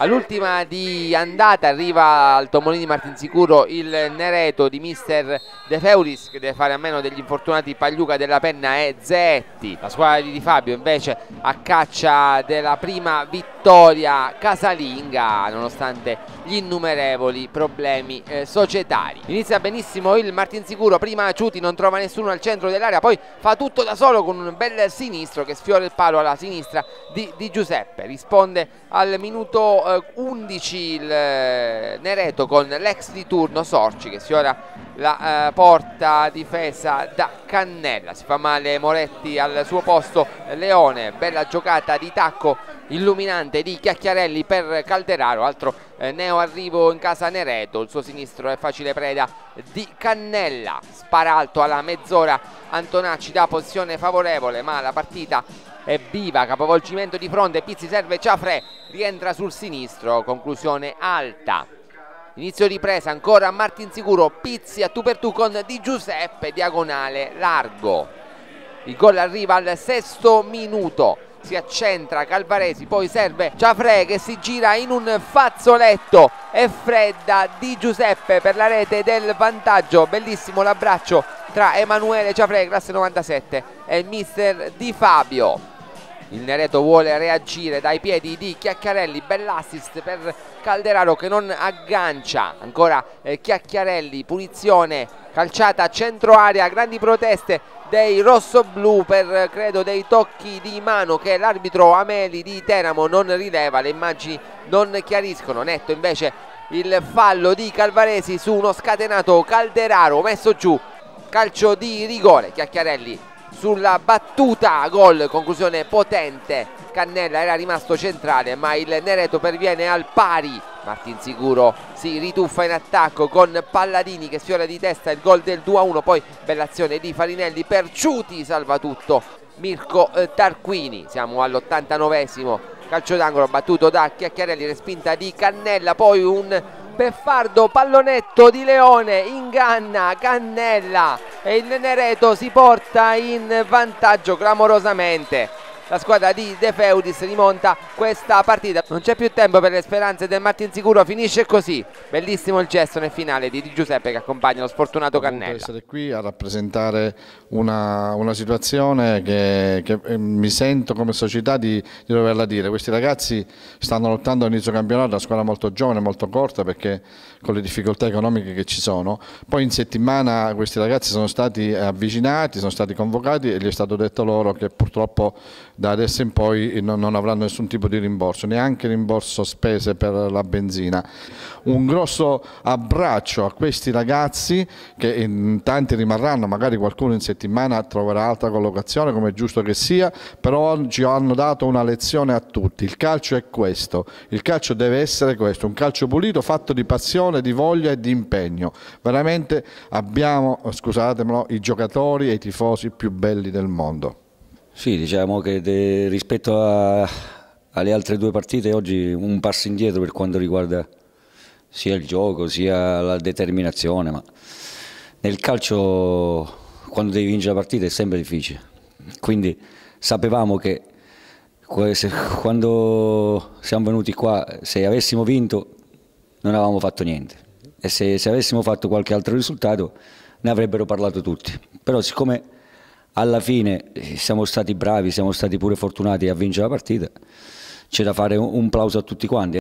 All'ultima di andata arriva al Tomolini Martinsicuro il Nereto di mister De Feuris che deve fare a meno degli infortunati Pagliuca della Penna e Zetti. La squadra di Fabio invece a caccia della prima vittoria casalinga nonostante gli innumerevoli problemi eh, societari. Inizia benissimo il Martinsicuro, prima Ciuti non trova nessuno al centro dell'area, poi fa tutto da solo con un bel sinistro che sfiora il palo alla sinistra di, di Giuseppe. Risponde al minuto 11 eh, il eh, Nereto con l'ex di turno Sorci che sfiora la eh, porta difesa da Cannella si fa male Moretti al suo posto Leone bella giocata di tacco illuminante di Chiacchiarelli per Calderaro altro eh, neo arrivo in casa Nereto il suo sinistro è facile preda di Cannella spara alto alla mezz'ora Antonacci da posizione favorevole ma la partita è viva, capovolgimento di fronte, Pizzi serve Ciafre, rientra sul sinistro, conclusione alta. Inizio ripresa, ancora Martin Sicuro, Pizzi a tu per tu con Di Giuseppe, diagonale largo. Il gol arriva al sesto minuto, si accentra Calvaresi, poi serve Ciafre che si gira in un fazzoletto. E fredda Di Giuseppe per la rete del vantaggio, bellissimo l'abbraccio tra Emanuele Ciafre, classe 97 e il mister Di Fabio il Nereto vuole reagire dai piedi di Chiacchiarelli bell'assist per Calderaro che non aggancia. Ancora eh, Chiacchiarelli punizione calciata centro area grandi proteste dei rossoblu per credo dei tocchi di mano che l'arbitro Ameli di Teramo non rileva le immagini non chiariscono. Netto invece il fallo di Calvaresi su uno scatenato Calderaro messo giù calcio di rigore Chiacchiarelli sulla battuta gol conclusione potente. Cannella era rimasto centrale ma il Nereto perviene al pari. Martin Sicuro si rituffa in attacco con Palladini che sfiora di testa il gol del 2-1 poi bella azione di Farinelli per Ciuti salva tutto. Mirko eh, Tarquini siamo all'89esimo calcio d'angolo battuto da Chiacchiarelli respinta di Cannella poi un beffardo pallonetto di Leone. Inganna Cannella e il Nereto si porta in vantaggio clamorosamente la squadra di De Feudis rimonta questa partita. Non c'è più tempo per le speranze del Martin Sicuro finisce così. Bellissimo il gesto nel finale di, Giuseppe che accompagna lo sfortunato Cannella. essere qui a rappresentare una, una situazione che, che, eh, mi sento come società di, di, doverla dire. Questi ragazzi stanno lottando all'inizio campionato una squadra molto giovane, molto corta perché con le difficoltà economiche che ci sono. Poi in settimana questi ragazzi sono stati avvicinati, sono stati convocati e gli è stato detto loro che purtroppo da adesso in poi non, non avranno nessun tipo di rimborso, neanche rimborso spese per la benzina. Un grosso abbraccio a questi ragazzi che in tanti rimarranno, magari qualcuno in settimana troverà altra collocazione come è giusto che sia, però oggi hanno dato una lezione a tutti. Il calcio è questo, il calcio deve essere questo, un calcio pulito fatto di passione, di voglia e di impegno. Veramente abbiamo, scusatemelo, i giocatori e i tifosi più belli del mondo. Sì, diciamo che de, rispetto a, alle altre due partite oggi un passo indietro per quanto riguarda sia il gioco sia la determinazione, ma nel calcio quando devi vincere la partita è sempre difficile, quindi sapevamo che quando siamo venuti qua se avessimo vinto non avevamo fatto niente. E se, se avessimo fatto qualche altro risultato ne avrebbero parlato tutti, però siccome alla fine eh, siamo stati bravi, siamo stati pure fortunati a vincere la partita, c'è da fare un, plauso a tutti quanti.